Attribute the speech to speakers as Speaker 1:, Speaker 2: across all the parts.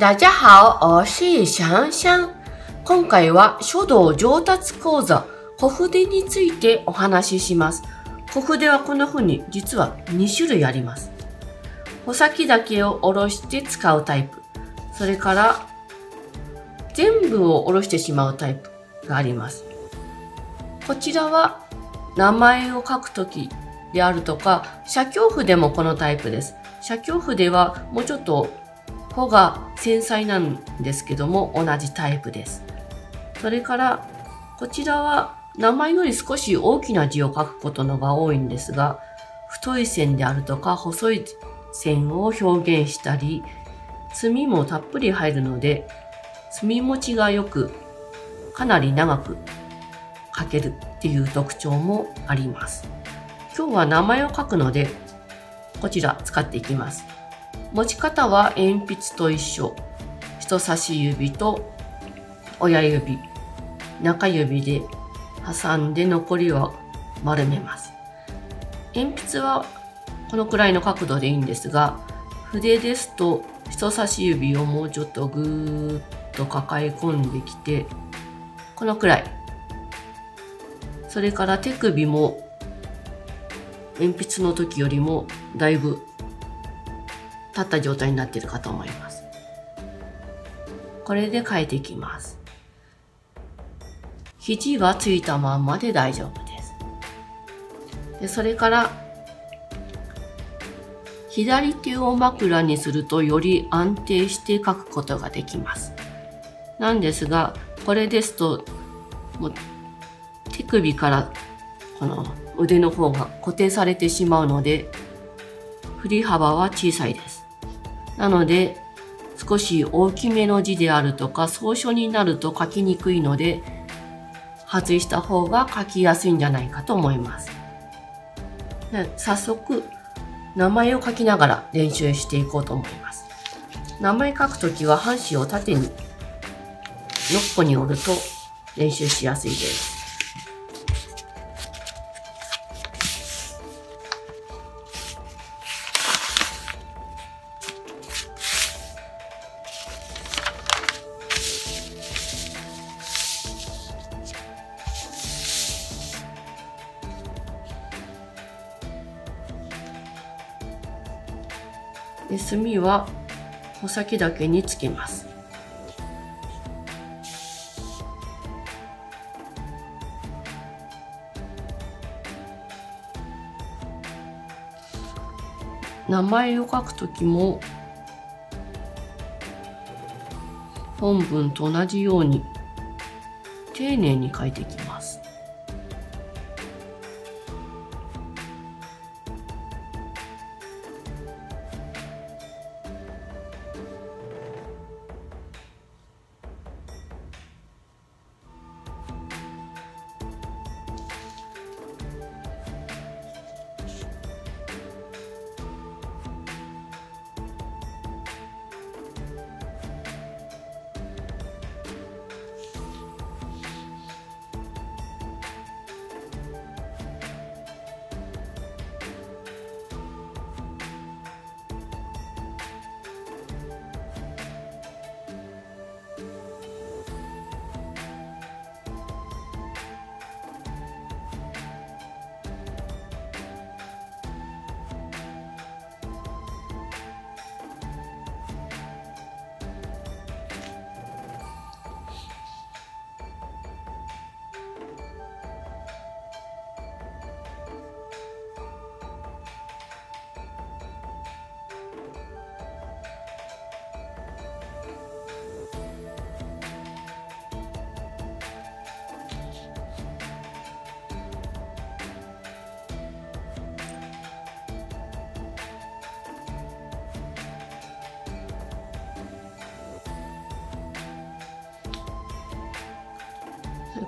Speaker 1: 大家好，我是香香。今回は書道上達講座、小筆についてお話しします。小筆はこんな風に実は2種類あります。穂先だけを下ろして使うタイプ。それから全部を下ろしてしまうタイプがあります。こちらは名前を書くときであるとか、写経筆もこのタイプです。写経筆はもうちょっと穂が繊細なんですけども同じタイプです。それからこちらは名前より少し大きな字を書くことのが多いんですが、太い線であるとか細い線を表現したり、墨もたっぷり入るので、墨持ちがよくかなり長く書けるっていう特徴もあります。今日は名前を書くので、こちら使っていきます。持ち方は鉛筆と一緒。人差し指と親指、中指で挟んで残りは丸めます。鉛筆はこのくらいの角度でいいんですが、筆ですと人差し指をもうちょっとぐーっと抱え込んできて、このくらい。それから手首も鉛筆の時よりもだいぶ立った状態になっているかと思います。これで書いていきます。肘はついたまんまで大丈夫です。でそれから左手を枕にするとより安定して書くことができます。なんですが、これですともう手首からこの腕の方が固定されてしまうので振り幅は小さいです。なので少し大きめの字であるとか草書になると書きにくいので外した方が書きやすいんじゃないかと思います。早速名前を書きながら練習していこうと思います。名前書くときは半紙を縦にのっこに折ると練習しやすいです。で墨は穂先だけにつけます。名前を書くときも本文と同じように丁寧に書いていきます。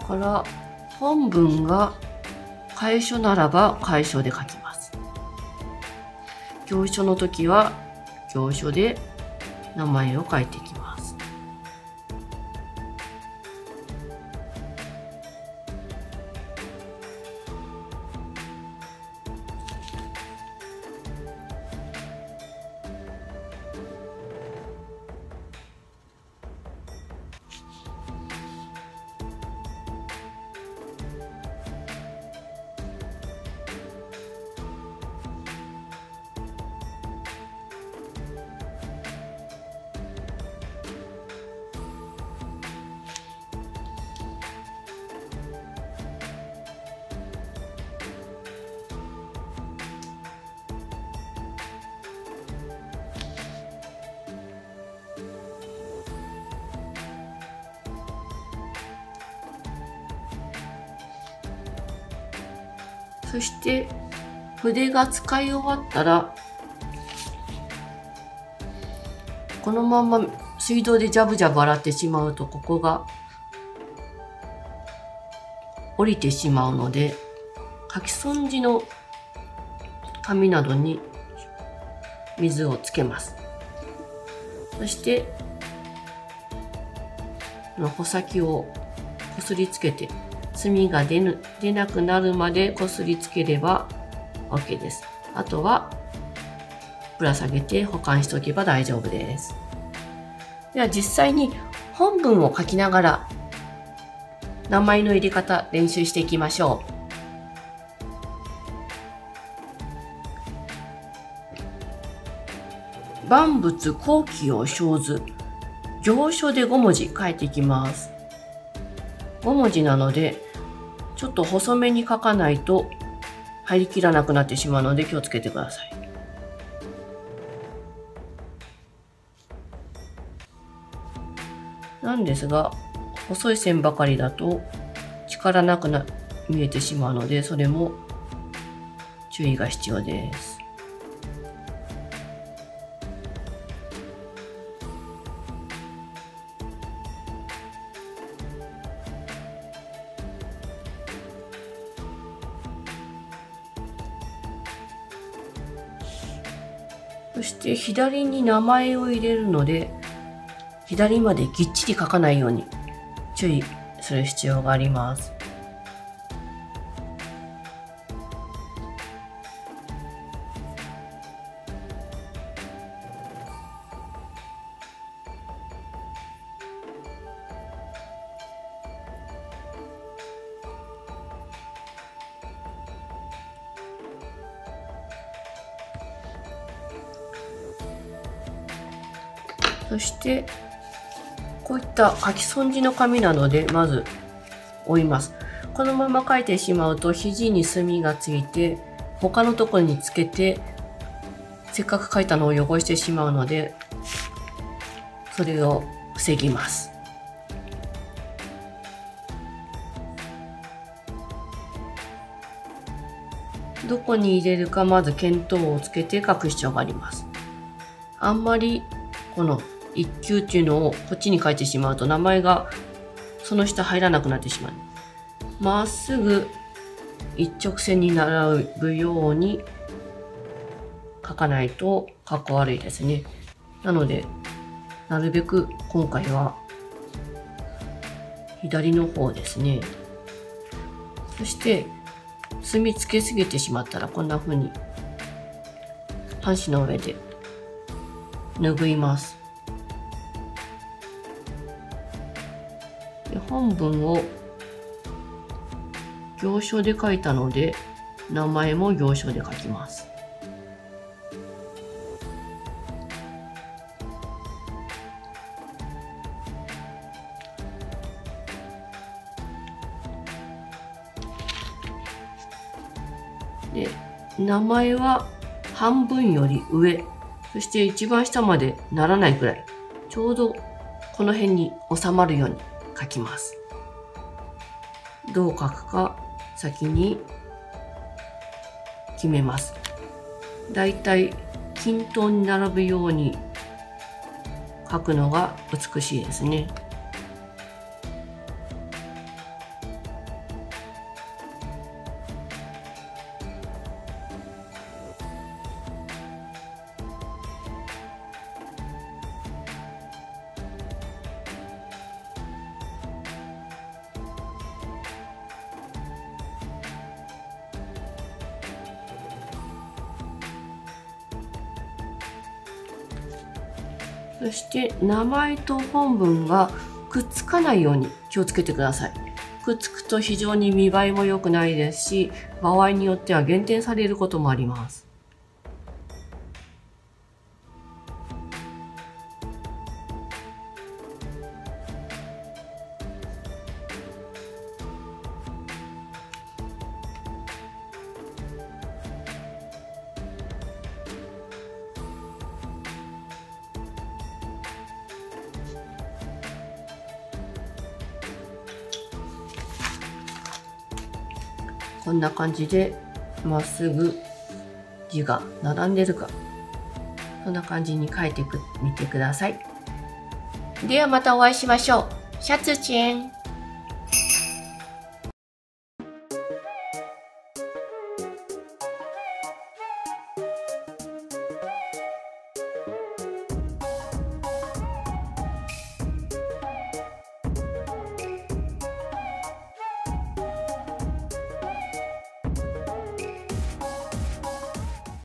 Speaker 1: から本文が楷書ならば楷書で書きます。行書の時は行書で名前を書いていきます。そして筆が使い終わったらこのまま水道でジャブジャブ洗ってしまうとここが降りてしまうので書き損じの紙などに水をつけます。そして穂先をこすりつけて墨が出ぬ出なくなるまでこすりつければ OK です。あとはぶら下げて保管しておけば大丈夫です。では実際に本文を書きながら名前の入れ方練習していきましょう。万物後期を生ず行書で5文字書いていきます。5文字なのでちょっと細めに書かないと入りきらなくなってしまうので気をつけてください。なんですが細い線ばかりだと力なくな見えてしまうのでそれも注意が必要です。左に名前を入れるので左までぎっちり書かないように注意する必要があります。そしてこういった書き損じの紙なのでまず追います。このまま書いてしまうと肘に墨がついて他のところにつけてせっかく書いたのを汚してしまうのでそれを防ぎます。どこに入れるかまず見当をつけて書く必要があります。あんまりこの一級っていうのをこっちに書いてしまうと名前がその下入らなくなってしまう。まっすぐ一直線に並ぶように書かないとかっこ悪いですね。なので、なるべく今回は左の方ですね。そして、墨つけすぎてしまったらこんな風に端子の上で拭います。本文を行書で書いたので名前も行書で書きます。で名前は半分より上。そして一番下までならないくらい。ちょうどこの辺に収まるように。書きます。どう書くか先に決めます。だいたい均等に並ぶように書くのが美しいですね。そして名前と本文がくっつかないように気をつけてください。くっつくと非常に見栄えも良くないですし、場合によっては減点されることもあります。こんな感じでまっすぐ字が並んでるか。そんな感じに書いてみてください。ではまたお会いしましょう。シャツチェン